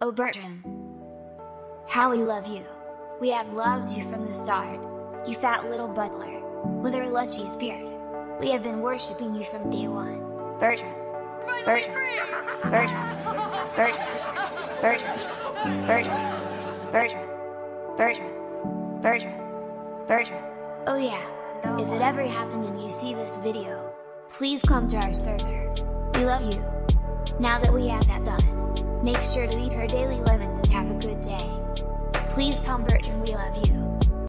Oh Bertram! How we love you! We have loved you from the start, you fat little butler, with your luscious beard. We have been worshipping you from day one. Bertram! Bertram! Bertram! Bertram! Bertram! Bertram! Bertram! Bertram! Bertram! Bertram! Oh yeah, if it ever happened and you see this video, please come to our server. We love you. Now that we have that done, make sure to eat her daily lemons and have a good day. Please come Bertram we love you.